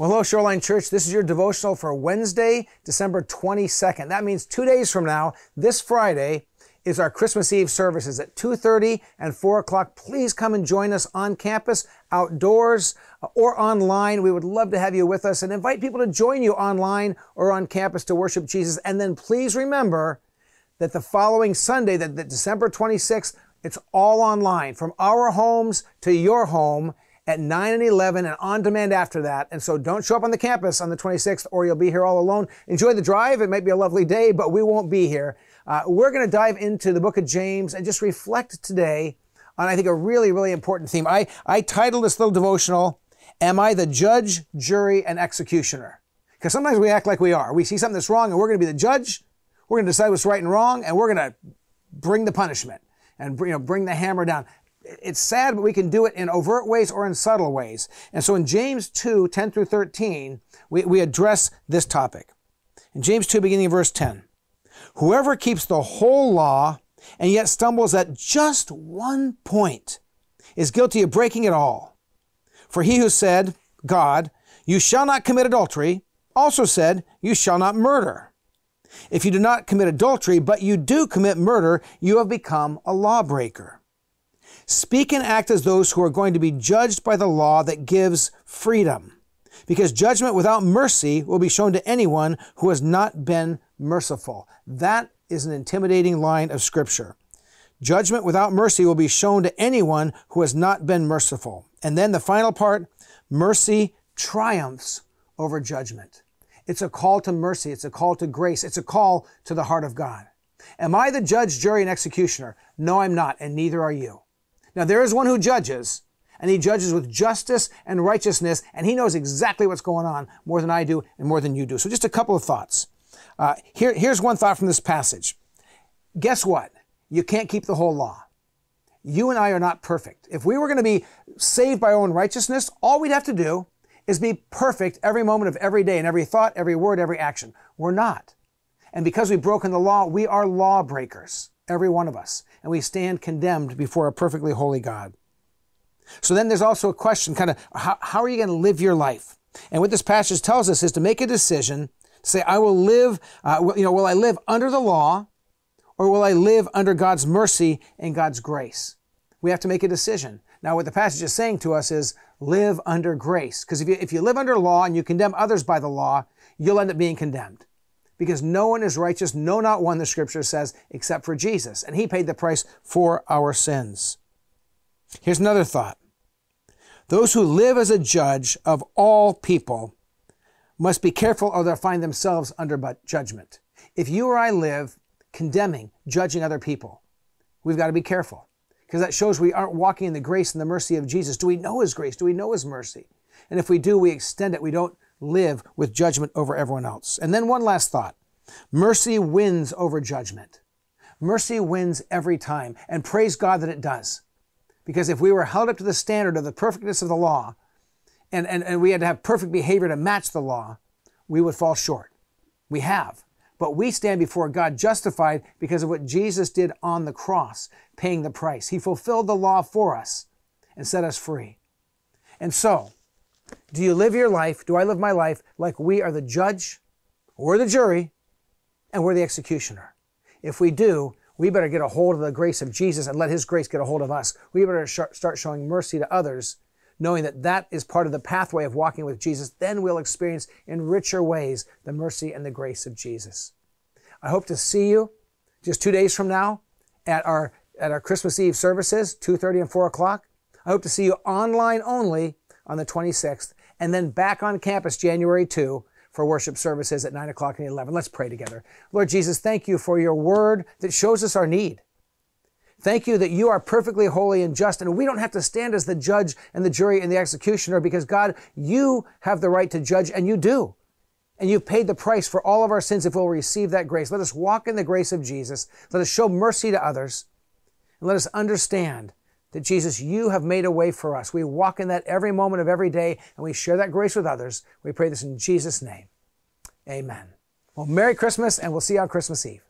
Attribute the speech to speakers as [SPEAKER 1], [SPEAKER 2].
[SPEAKER 1] Well, hello, Shoreline Church. This is your devotional for Wednesday, December 22nd. That means two days from now, this Friday, is our Christmas Eve services at 2.30 and 4 o'clock. Please come and join us on campus, outdoors, uh, or online. We would love to have you with us and invite people to join you online or on campus to worship Jesus. And then please remember that the following Sunday, that, that December 26th, it's all online from our homes to your home at 9 and 11 and on demand after that. And so don't show up on the campus on the 26th or you'll be here all alone. Enjoy the drive. It might be a lovely day, but we won't be here. Uh, we're going to dive into the book of James and just reflect today on, I think, a really, really important theme. I, I titled this little devotional, Am I the Judge, Jury, and Executioner? Because sometimes we act like we are. We see something that's wrong and we're going to be the judge. We're going to decide what's right and wrong and we're going to bring the punishment and you know, bring the hammer down it's sad, but we can do it in overt ways or in subtle ways. And so in James 2, 10 through 13, we, we address this topic. In James 2, beginning of verse 10, whoever keeps the whole law and yet stumbles at just one point is guilty of breaking it all. For he who said, God, you shall not commit adultery, also said, you shall not murder. If you do not commit adultery, but you do commit murder, you have become a lawbreaker. Speak and act as those who are going to be judged by the law that gives freedom. Because judgment without mercy will be shown to anyone who has not been merciful. That is an intimidating line of scripture. Judgment without mercy will be shown to anyone who has not been merciful. And then the final part, mercy triumphs over judgment. It's a call to mercy. It's a call to grace. It's a call to the heart of God. Am I the judge, jury, and executioner? No, I'm not, and neither are you. Now there is one who judges, and he judges with justice and righteousness, and he knows exactly what's going on more than I do and more than you do. So just a couple of thoughts. Uh, here, here's one thought from this passage. Guess what? You can't keep the whole law. You and I are not perfect. If we were going to be saved by our own righteousness, all we'd have to do is be perfect every moment of every day and every thought, every word, every action. We're not. And because we've broken the law, we are lawbreakers every one of us, and we stand condemned before a perfectly holy God. So then there's also a question kind of how, how are you going to live your life? And what this passage tells us is to make a decision say, I will live, uh, you know, will I live under the law or will I live under God's mercy and God's grace? We have to make a decision. Now, what the passage is saying to us is live under grace. Because if you, if you live under law and you condemn others by the law, you'll end up being condemned because no one is righteous, no, not one, the scripture says, except for Jesus. And he paid the price for our sins. Here's another thought. Those who live as a judge of all people must be careful or they'll find themselves under judgment. If you or I live condemning, judging other people, we've got to be careful because that shows we aren't walking in the grace and the mercy of Jesus. Do we know His grace? Do we know His mercy? And if we do, we extend it. We don't live with judgment over everyone else. And then one last thought. Mercy wins over judgment. Mercy wins every time. And praise God that it does. Because if we were held up to the standard of the perfectness of the law, and, and, and we had to have perfect behavior to match the law, we would fall short. We have. But we stand before God justified because of what Jesus did on the cross, paying the price. He fulfilled the law for us and set us free. And so, do you live your life? Do I live my life like we are the judge or the jury and we're the executioner? If we do, we better get a hold of the grace of Jesus and let His grace get a hold of us. We better start showing mercy to others, knowing that that is part of the pathway of walking with Jesus. Then we'll experience in richer ways the mercy and the grace of Jesus. I hope to see you just two days from now at our at our Christmas Eve services, 2:30 and 4 o'clock. I hope to see you online only on the 26th, and then back on campus January 2 for worship services at 9 o'clock and 11. Let's pray together. Lord Jesus, thank you for your word that shows us our need. Thank you that you are perfectly holy and just, and we don't have to stand as the judge and the jury and the executioner because God, you have the right to judge, and you do. And you've paid the price for all of our sins if we'll receive that grace. Let us walk in the grace of Jesus. Let us show mercy to others. And let us understand that Jesus, you have made a way for us. We walk in that every moment of every day and we share that grace with others. We pray this in Jesus' name. Amen. Well, Merry Christmas and we'll see you on Christmas Eve.